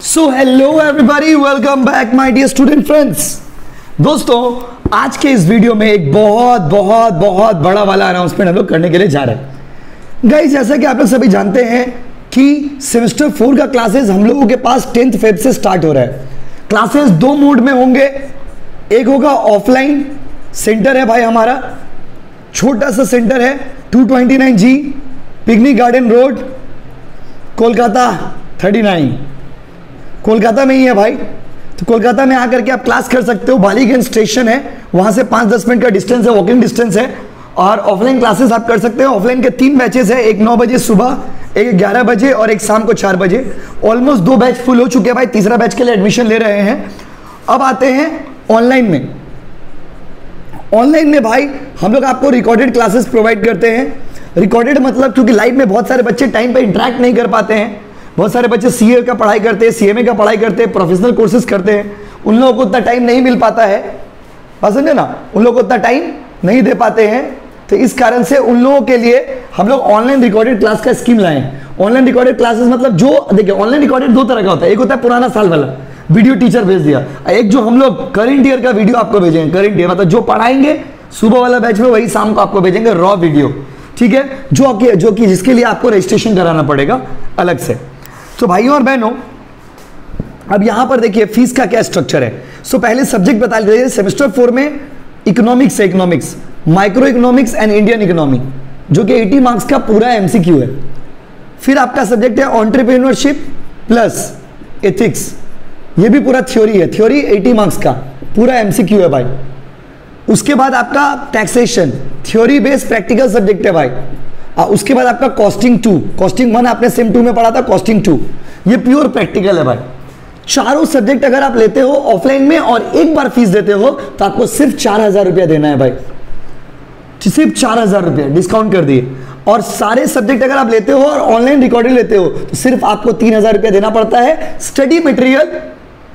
So hello everybody welcome back my dear student friends दोस्तों, आज के इस वीडियो में एक बहुत बहुत बहुत बड़ा वाला अनाउंसमेंट हम लोग करने के लिए जा रहे हैं। गाइस जैसा कि आप लोग सभी जानते हैं कि सेमेस्टर फोर का क्लासेस हम लोगों के पास टेंथ फेब से स्टार्ट हो रहा है। क्लासेस दो मोड में होंगे। एक होगा ऑफलाइन सेंटर है भाई हमारा। छोटा सा सेंटर है 229 G picnic garden road Kolkata 39 Kolkata में ही है भाई। तो कोलकाता में आकर के आप क्लास कर सकते हो। बालीगंज स्टेशन है। वहाँ से पाँच दस मिनट का डिस्टेंस है वॉकिंग डिस्टेंस है। और ऑफलाइन क्लासेस आप कर सकते हो। ऑफलाइन के तीन बैचेस है। एक नौ बजे सुबह, एक ग्यारह बजे और एक शाम को चार बजे। ऑलमोस्ट दो बैच फुल हो चुके हैं भाई। तीसरा बैच के लिए एडमिशन ले रहे हैं। अब आते हैं ऑनलाइन में। ऑनलाइन में भाई, हम लोग आपको रिकॉर्डेड क्लासेस प्रोवाइड करते हैं। रिकॉर्डेड मतलब क्योंकि लाइव में बहुत सारे बच्चे टाइम पर इंटरेक्ट नहीं कर पाते हैं। बहुत सारे बच्चे सी का पढ़ाई करते हैं सी का पढ़ाई करते हैं प्रोफेशनल कोर्सेज करते हैं। उन लोगों को उतना टाइम नहीं मिल पाता है। बात समझे ना? उन लोगों को उतना टाइम नहीं दे पाते हैं। तो इस कारण से उन लोगों के लिए हम लोग ऑनलाइन रिकॉर्डेड क्लास का स्कीम लाए ऑनलाइन रिकॉर्डेड क्लासेस मतलब जो, देखिए ऑनलाइन रिकॉर्डेड दो तरह का होता है। एक होता है पुराना साल वाला। वीडियो टीचर भेज दिया। एक जो हम लोग करेंट ईयर का वीडियो आपको भेजेंगे करेंट ईयर मतलब जो पढ़ाएँगे, सुबह वाला बैच में वही शाम को आपको भेजेंगे रॉ वीडियो ठीक है? जो कि जो कि जिसके लिए आपको रजिस्ट्रेशन कराना पड़ेगा, अलग से। तो भाइयों और बहनों अब यहाँ पर देखिए फ़ीस का क्या स्ट्रक्चर है। सो so, पहले सब्जेक्ट बता दीजिए सेमेस्टर फोर में economics economics micro economics and Indian economy जो कि 80 मार्क्स का पूरा एमसीक्यू है। फिर आपका सब्जेक्ट है ऑन्टरप्रेन्योरशिप प्लस एथिक्स ये भी पूरा थ्योरी है। थ्योरी 80 मार्क्स का पूरा एमसीक्यू है भाई। उसके बाद आपका taxation theory based practical subject है भाई। आ, उसके बाद आपका कॉस्टिंग टू कॉस्टिंग वन आपने सेम टू में पढ़ा था कॉस्टिंग टू ये प्योर प्रैक्टिकल है भाई। चारों सब्जेक्ट अगर आप लेते हो ऑफलाइन में और एक बार फ़ीस देते हो तो आपको सिर्फ़ चार हज़ार रुपया देना है भाई। सिर्फ़ चार हज़ार रुपया डिस्काउंट कर दिए। और सारे सब्जेक्ट अगर आप लेते हो और ऑनलाइन रिकॉर्डिंग लेते हो तो सिर्फ़ आपको तीन हज़ार रुपया देना पड़ता है। स्टडी मटेरियल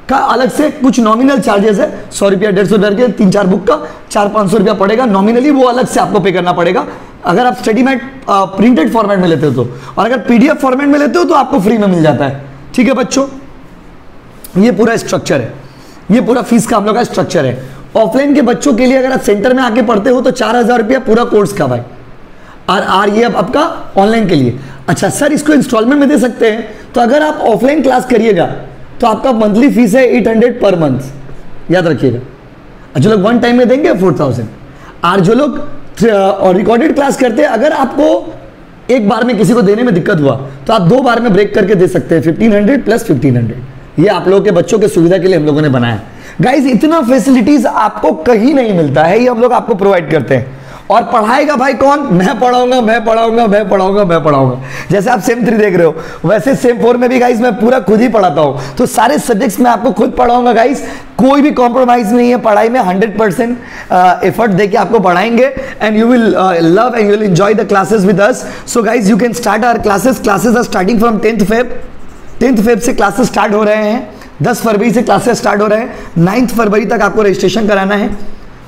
का अलग से कुछ नॉमिनल चार्जेस है। सौ रुपया डेढ़ सौ रुपया तीन चार बुक का चार पाँच सौ रुपया पड़ेगा। नॉमिनली वो अलग से आपको पे करना पड़ेगा। अगर आप स्टडी मैट प्रिंटेड फॉर्मेट में लेते हो तो। और अगर पीडीएफ फॉर्मेट में लेते हो तो आपको फ्री में मिल जाता है। ठीक है बच्चों? ये पूरा स्ट्रक्चर है। ये पूरा फ़ीस का हम लोग का स्ट्रक्चर है। ऑफलाइन के बच्चों के लिए अगर आप सेंटर में आके पढ़ते हो तो चार हज़ार रुपया पूरा कोर्स का भाई। और आर ये अब आपका ऑनलाइन के लिए। अच्छा सर इसको इंस्टॉलमेंट में दे सकते हैं? तो अगर आप ऑफलाइन क्लास करिएगा तो आपका मंथली फ़ीस है एट हंड्रेड पर मंथ याद रखिएगा। जो लोग वन टाइम में देंगे फोर थाउज़ेंड और जो लोग और रिकॉर्डेड क्लास करते हैं। अगर आपको एक बार में किसी को देने में दिक्कत हुआ तो आप दो बार में ब्रेक करके दे सकते हैं। Fifteen hundred plus fifteen hundred ये आप लोगों के बच्चों के सुविधा के लिए हम लोगों ने बनाया। गाइज़ इतना फैसिलिटीज़ आपको कहीं नहीं मिलता है। ये हम लोग आपको प्रोवाइड करते हैं। और पढ़ाएगा भाई कौन? मैं पढ़ाऊँगा मैं पढ़ाऊँगा मैं पढ़ाऊँगा मैं पढ़ाऊँगा। जैसे आप सेम थ्री देख रहे हो, वैसे सेम फोर में भी गाइस मैं पूरा खुद ही पढ़ाता हूँ। तो सारे सब्जेक्ट्स में आपको खुद पढ़ाऊँगा गाइस कोई भी कॉम्प्रोमाइज नहीं है पढ़ाई में हंड्रेड परसेंट एफर्ट देके आपको पढ़ाएँगे। And you will love and you will enjoy the classes with us so guys you can start our classes classes are starting from tenth Feb tenth Feb से classes start हो रहे हैं। दस फरवरी से classes start हो रहे हैं। Ninth फरवरी तक आपको रजिस्ट्रेशन कराना है।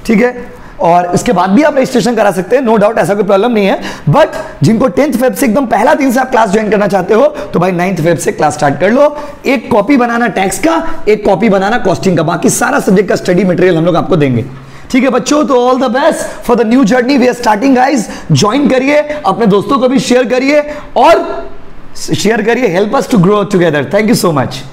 ठीक है? और इसके बाद भी आप रजिस्ट्रेशन करा सकते हैं नो डाउट ऐसा कोई प्रॉब्लम नहीं है। बट जिनको टेंथ फेब से एकदम पहला दिन से आप क्लास ज्वाइन करना चाहते हो तो भाई नाइन्थ फेब से क्लास स्टार्ट कर लो। एक कॉपी बनाना टैक्स का, एक कॉपी बनाना कॉस्टिंग का। बाकी सारा सब्जेक्ट का स्टडी मटेरियल हम लोग आपको देंगे। ठीक है बच्चों तो all the best for the new journey we are starting guys join करिए, अपने दोस्तों को भी शेयर करिए और शेयर करिए। Help us to grow together thank you so much